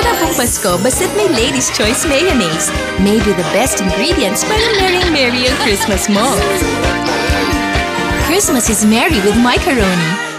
pong Pasko basta't may Lady's Choice Mayonnaise. Made with the best ingredients para merry-merry ang Christmas mo. Christmas is merry with macaroni.